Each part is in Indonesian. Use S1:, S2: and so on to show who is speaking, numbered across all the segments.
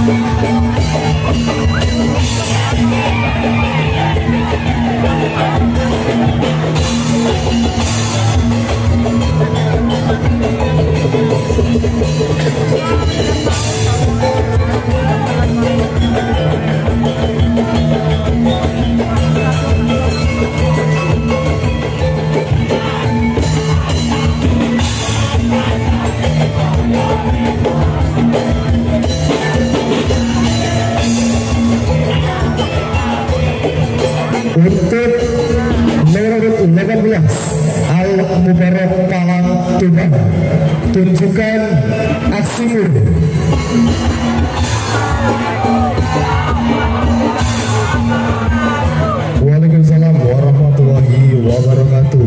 S1: Thank you. Untuk nomor 18 Al Mubarak Tuban. Tunjukkan aksimu Waalaikumsalam warahmatullahi wabarakatuh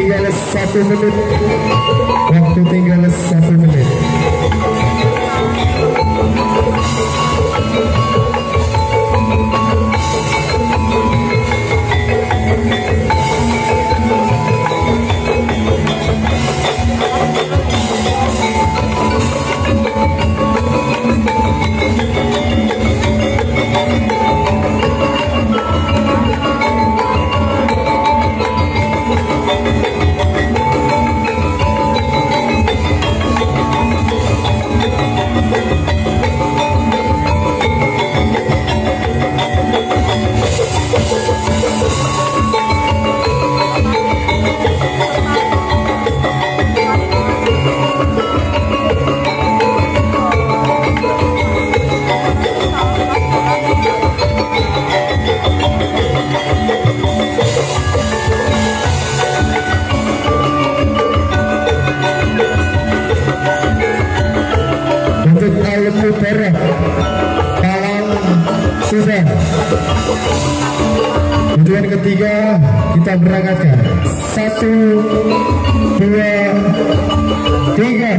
S1: tinggal satu minit. Waktu tinggal satu minit. Tujuan ketiga kita berangkatkan. Satu Dua Tiga